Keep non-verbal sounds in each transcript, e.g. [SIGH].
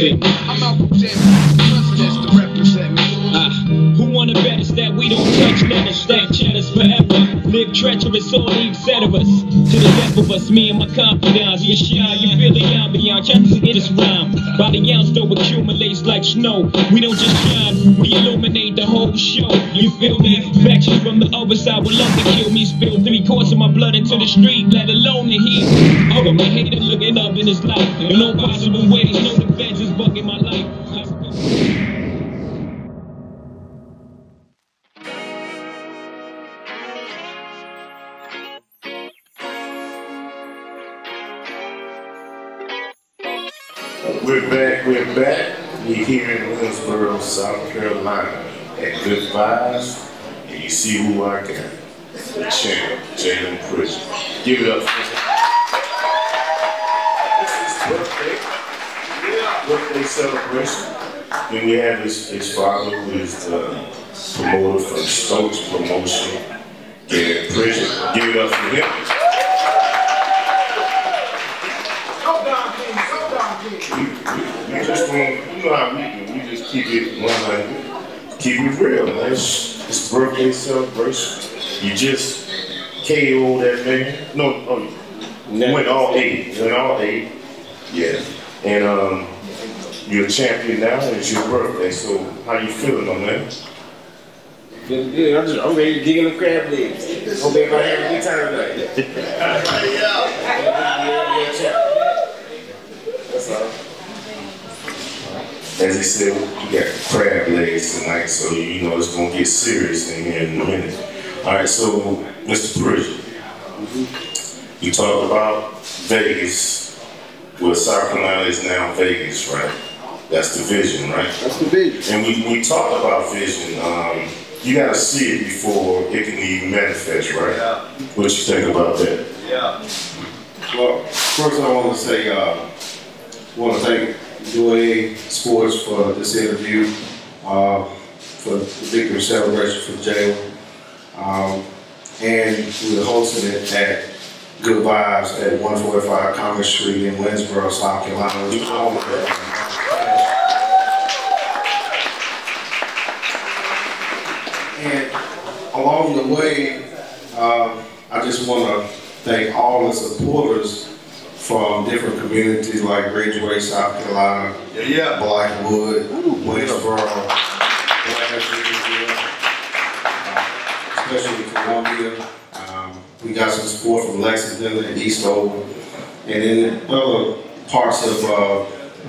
I'm out representing presidents treacherous, all of us. To the left of us, me and my confidants. You shy, you feel the ambiance. Chances to get this rhyme. By the ounce, though, accumulates like snow. We don't just shine, we illuminate the whole show. You feel me? Factions from the other side would love to kill me. Spill three quarts of my blood into the street, let alone the heat. Oh, my hater looking up in his life. In no possible ways, no defense is bugging my life. We're back, we're back. We're here in Williamsboro, South Carolina at Good Vibes. And you see who I got. The champ, Jalen Pritchett. Give it up for. This is birthday. Birthday celebration. Then we have his, his father, who is the promoter from Stokes Promotion, Gary Pritchett. Give it up for him. We, we, we just don't, you know how we do. We just keep it 100, keep it real, man. It's, it's birthday celebration. You just KO that man. No, no, you went all eight. Went all eight. Yeah. And um, you're a champion now, and it's your birthday. So how you feeling, my man? Feeling good. I'm just I'm ready to dig in the crab legs. Hope everybody have a good time tonight. [LAUGHS] That's all. As he said, we got crab legs tonight, so you know it's gonna get serious in here in a minute. All right, so Mr. Pritchett, you talked about Vegas. Well, South Carolina is now Vegas, right? That's the vision, right? That's the vision. And we, we talked about vision. Um, you gotta see it before it can even manifest, right? Yeah. What you think about that? Yeah. Well, first I want to say, uh, want to thank UA Sports for this interview, uh, for the victory celebration for Jalen. Um, and we were hosting it at Good Vibes at 145 Congress Street in Winnsboro, South Carolina. Of And along the way, um, I just want to thank all the supporters from different communities like Ridgeway, South Carolina, Yeah. Blackwood, Winnsboro, Blanchard, uh, especially Columbia. Um, we got some support from Lexington and Eastover, and in other parts of uh,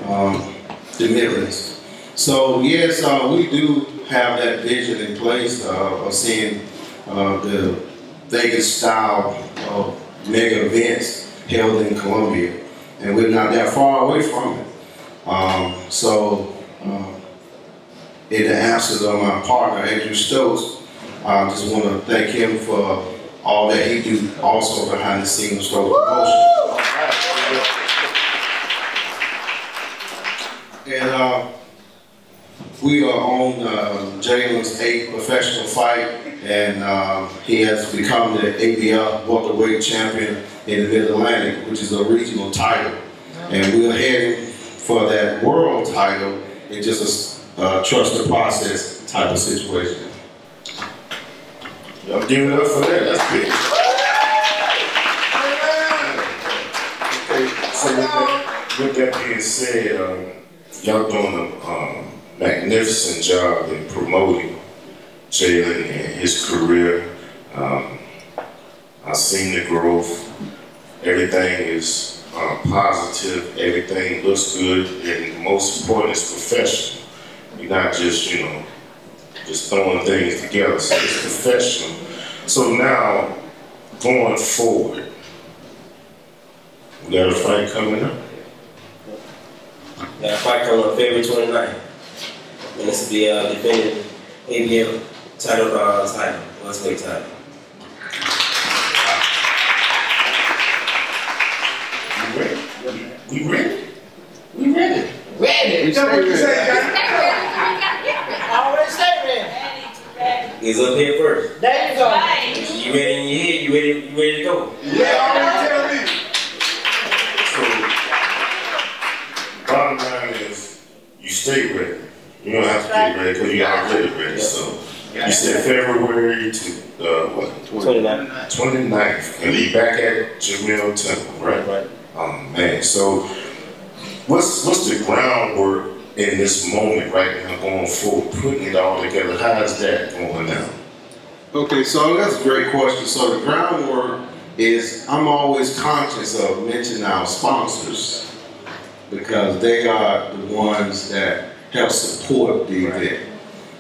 um, the Midlands. So yes, uh, we do have that vision in place of seeing uh, the Vegas style of mega events held in Columbia, and we're not that far away from it. Um, so, uh, in the absence of my partner Andrew Stokes, I just want to thank him for all that he do also behind the scenes Stokes Promotion. And uh, we are on uh, Jalen's eighth professional fight, and uh, he has become the ABL welterweight champion in the Mid-Atlantic, which is a regional title. And we're heading for that world title. It's just a uh, trust the process type of situation. Y'all give it up for that. That's big. Okay, so with that, with that being said, um, y'all doing a um, magnificent job in promoting Jalen and his career. Um, I've seen the growth. Everything is uh, positive. Everything looks good, and most important, it's professional. You're not just, you know, just throwing things together. So it's professional. So now, going forward, we got a fight coming up. Got a fight coming on February 29th. And this will be uh, defending ABL title, uh, title, welterweight title. We ready? We ready? We ready? Ready. Tell me what you say, Always stay ready. He's up here first. There you go. You ready in your head? You ready? You ready to go? Yeah, always tell me. So, bottom line is, you stay ready. You don't have to get ready because you already ready. So you said February to uh, what? 29. 29th, and be back at Jamil Temple, right? Right. Oh man, so what's what's the groundwork in this moment right now going forward, putting it all together? How's that going now? Okay, so that's a great question. So the groundwork is I'm always conscious of mentioning our sponsors because they are the ones that help support the event.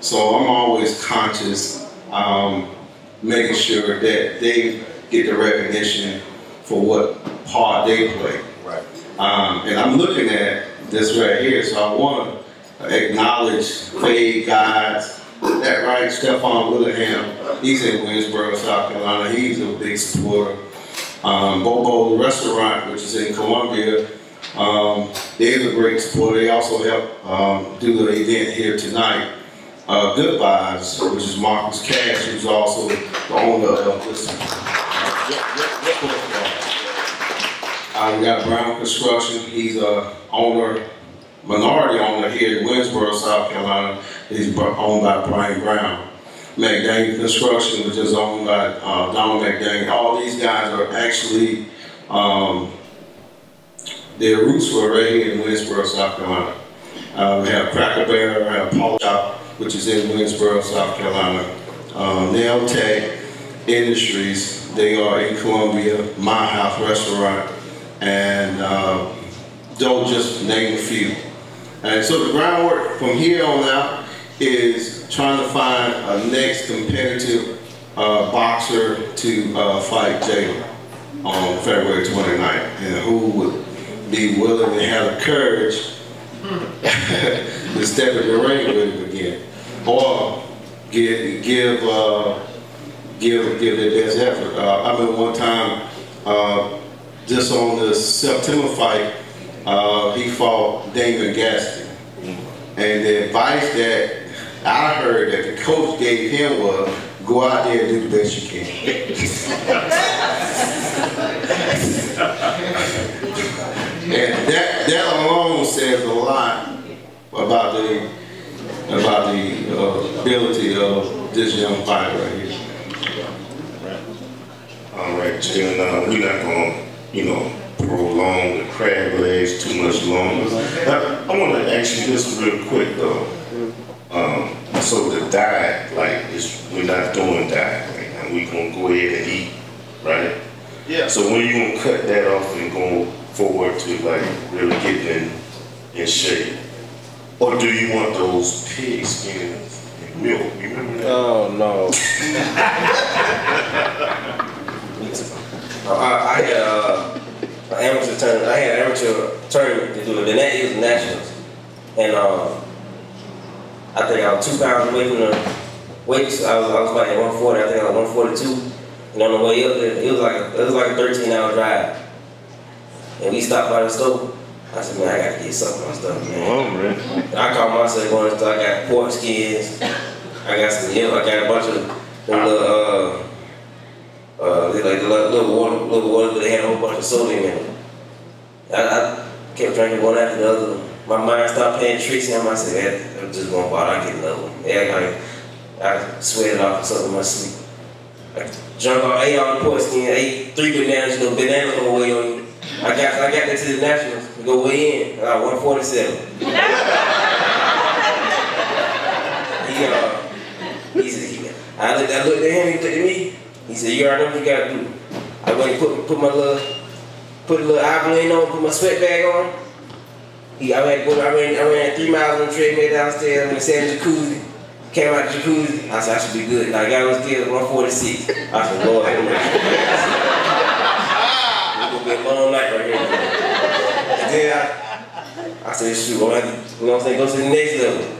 So I'm always conscious, um, making sure that they get the recognition for what part they play. Um, and I'm looking at this right here, so I want to acknowledge Fade Guides. That right, Stefan Willingham, he's in Winnsboro, South Carolina. He's a big supporter. Um, Bobo Restaurant, which is in Columbia, um, they're a great supporter. They also help um, do the event here tonight. Uh, Good Vibes, which is Marcus Cash, who's also the owner of this. Uh, we got Brown Construction. He's a owner, minority owner here in Winnsboro, South Carolina. He's owned by Brian Brown. McDaniel Construction, which is owned by uh, Donald McDaniel. All these guys are actually, um, their roots were right here in Winnsboro, South Carolina. Uh, we have Cracker Barrel, we have Paul Shop, which is in Winnsboro, South Carolina. Um, Nail Tech Industries, they are in Columbia, My House Restaurant, and uh, don't just name a few. And so the groundwork from here on out is trying to find a next competitive uh, boxer to uh, fight Jalen on February 29th, and who would be willing to have the courage to step in the ring with him again, or give give uh, give give their best effort. Uh, I remember one time, uh, just on the September fight, uh, he fought Damon Gaston, and the advice that I heard that the coach gave him was, "Go out there and do the best you can." And that, that alone says a lot about the, about the uh, ability of this young fighter right here. All right, Jalen, uh, we're not going you know, prolong the crab legs too much longer. I, I want to ask you this real quick, though. Um, so the diet, like, is, we're not doing diet right now. We're going to go ahead and eat, right? Yeah. So when you going to cut that off and go forward to, like, really getting in, in shape? Or do you want those pig skins and milk? You remember that? Oh, no. [LAUGHS] I, I had uh, an amateur tournament. I had an amateur tournament to do it. The net it was nationals, and uh, I think I was two pounds away from the weight. I was I was at 140. I think I was 142. And on the way up there, it was like a, it was like a 13 hour drive. And we stopped by the store. I said, man, I gotta get something of my stuff, man. I called myself going to store. I got pork skins. I got some hip. I got a bunch of them little uh uh, they like the little water, little water, but they had a whole bunch of sodium in it. I, I kept drinking one after the other. My mind started playing tricks on me. I said, yeah, I'm just going bottle. I get another one. Yeah, I, I sweated off or something in my sleep. I drunk all, ate all the pork skin, ate three bananas, little bananas on the way on you. I got, I got there to the Nationals to go weigh in. I got 147. [LAUGHS] he, uh, he said, he, I looked, I looked at him, he looked at me. He said, you already know what you gotta do. I went and put, put my little, put a little Albolene on, put my sweat bag on. He, I, had to go, I, ran, I ran three miles on the treadmill downstairs, and sat in the jacuzzi. Came out the jacuzzi, I said, I should be good. Now, I got on scale 146. I said, Lord. It's gonna be a long night right here. And then I, I said, shoot, I'm gonna you know what I'm saying, go to the next level.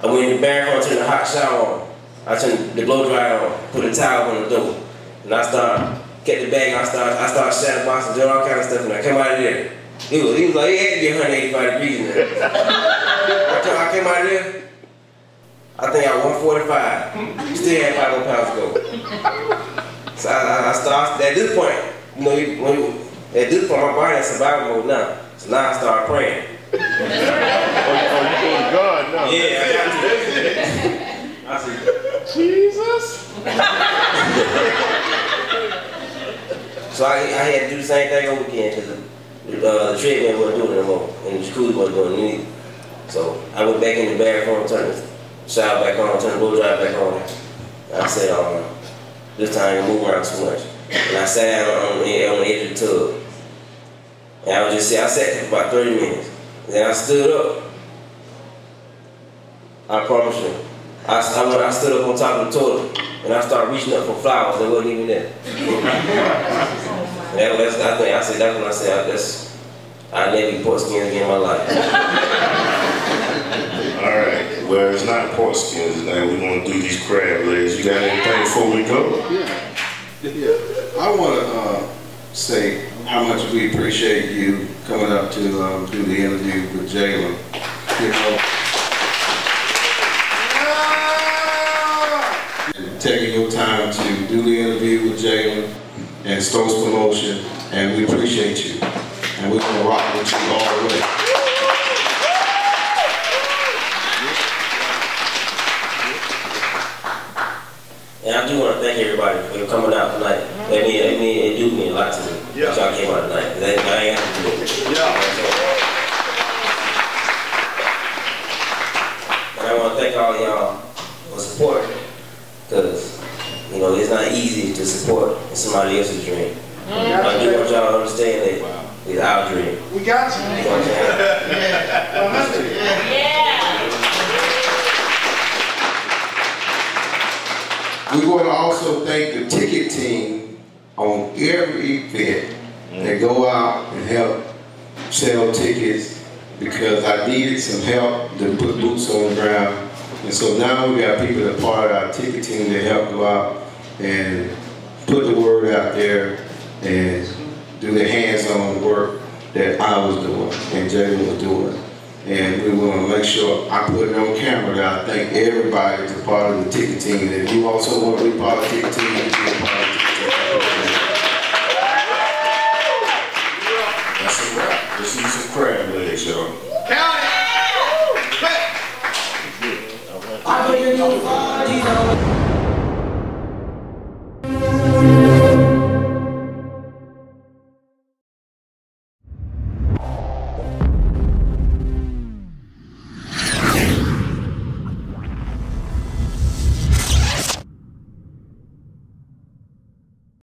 I went in the bathroom, turned the hot shower on. I turned the blow dryer on, put a towel on the door. And I started, kept the bag, I started, I started shadow boxing, doing all kind of stuff, and I came out of there. He was, it was like, it had to be 185 degrees in there. I, came, I came out of there, I think I was 145. Still had 500 pounds to go. So I, I, started, at this point, you know, you, when you, at this point, my body in survival mode now. So now I started praying. Oh, you, oh, you doing Yeah, I got to. I said, Jesus. [LAUGHS] So I, I had to do the same thing over again because the, uh, the treadmill wasn't doing it no more and the jacuzzi wasn't doing it either. So I went back in the bathroom, turned the shower back on, turned the blow dryer back on. I said, um, this time I move around too much. And I sat down on, the- on the edge of the tub. And I was just sitting, I sat there for about 30 minutes. And Then I stood up. I promise you. I, I, went, I stood up on top of the toilet and I started reaching up for flowers that wasn't even there. That, that's, I think, I said, that's when I said, that's, I never eat pork skins again in my life. All right. Well, it's not pork skins tonight. We're gonna do these crab legs. You got anything before we go? Yeah, yeah. I want to uh, say how much we appreciate you coming up to um, do the interview with Jalen. You know, taking your time to do the interview with Jalen and Stokes Promotion, and we appreciate you. And we're gonna rock with you all the way. And I do want to thank everybody for coming out tonight. That mean, that mean, it do mean a lot to me. Yeah. That y'all came out tonight. 'cause I, I ain't have to do it. Yeah. And I want to thank all y'all for support, because, you know, it's not easy to support somebody else's dream. I do want y'all to understand that it's our dream. We got You you. know what I'm saying? One hundred. We want to also thank the ticket team on every event that go out and help sell tickets because I needed some help to put boots on the ground. And so now we got people that are part of our ticket team that help go out and put the word out there and do the hands-on work that I was doing and Jalen was doing. And we want to make sure I put it on camera that I thank everybody that's part of the ticket team. If you also want to be part of the ticket team,